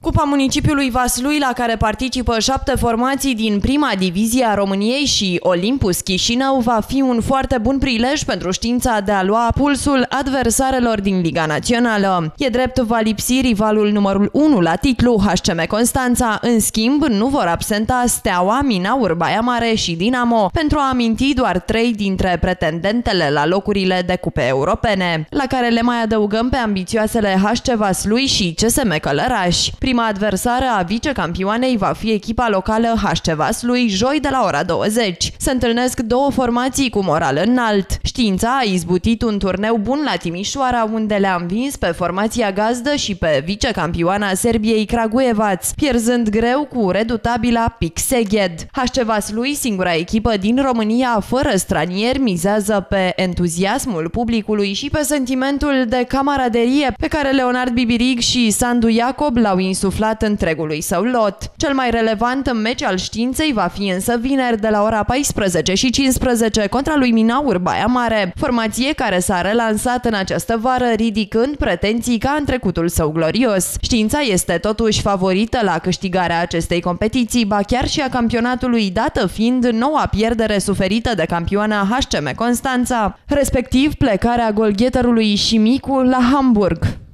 Cupa municipiului Vaslui, la care participă șapte formații din prima divizie a României și Olympus Chișinău, va fi un foarte bun prilej pentru știința de a lua pulsul adversarelor din Liga Națională. E drept, va lipsi rivalul numărul 1 la titlu, HCM Constanța. În schimb, nu vor absenta Steaua, Minaur, Baia Mare și Dinamo, pentru a aminti doar trei dintre pretendentele la locurile de cupe europene, la care le mai adăugăm pe ambițioasele HC Vaslui și CSM Călăraș. Prima adversară a vicecampioanei va fi echipa locală HC Vaslui joi de la ora 20. Se întâlnesc două formații cu moral înalt. Știința a izbutit un turneu bun la Timișoara, unde le-a învins pe formația gazdă și pe vicecampioana Serbiei Kragujevac, pierzând greu cu redutabila Pic Seged. HC Vaslui, singura echipă din România fără stranieri, mizează pe entuziasmul publicului și pe sentimentul de camaraderie pe care Leonard Bibirig și Sandu Iacob l-au insuflat întregului său lot. Cel mai relevant meci al științei va fi însă vineri de la ora 14 și 15 contra lui Minaur Baia Mare, formație care s-a relansat în această vară ridicând pretenții ca în trecutul său glorios. Știința este totuși favorită la câștigarea acestei competiții, ba chiar și a campionatului, dată fiind noua pierdere suferită de campioana HCM Constanța, respectiv plecarea golgheterului și Micu la Hamburg.